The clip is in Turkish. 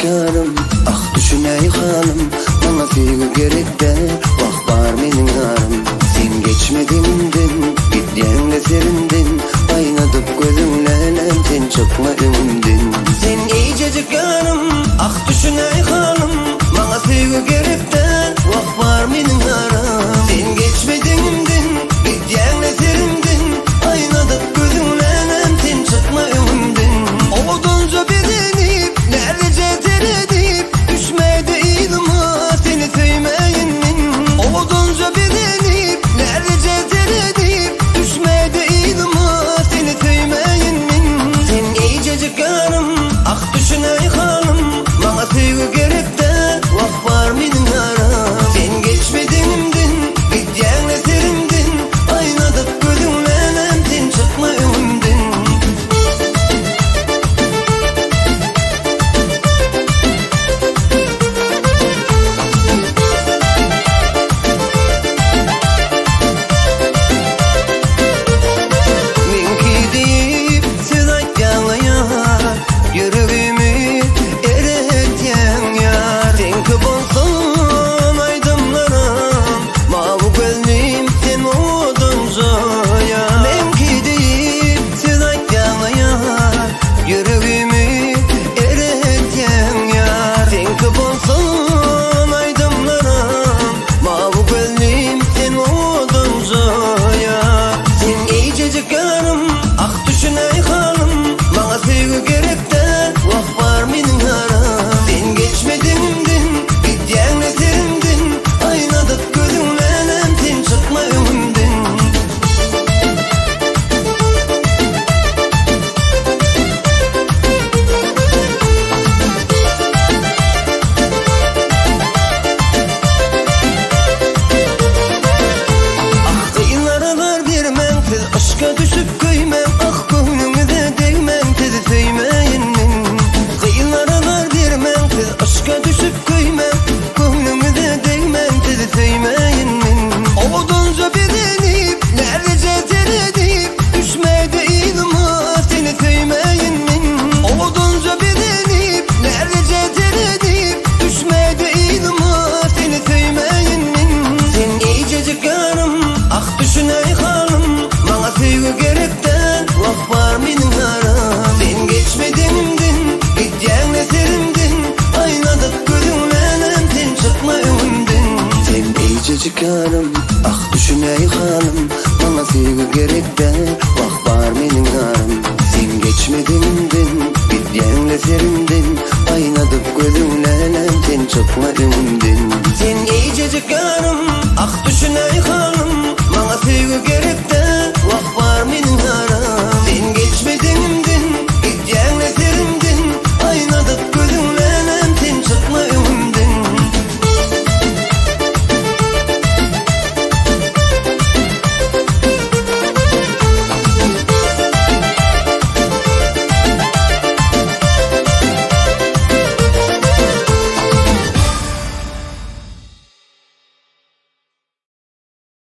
efkarım Ah düşüney halim Bana sevgi gerek de Vah var benim yarım. Sen geçmedimdin Gittiğimde sevindin. Aynadıp gözümle Sen çıkma ümdin Sen iyicecik yarım Ah düşüney halim Recevez kanım Ah düşüney hanım. Bana sevgi gerek de Vah var benim yarım. Sen geçmedimdin Bir yemle serindin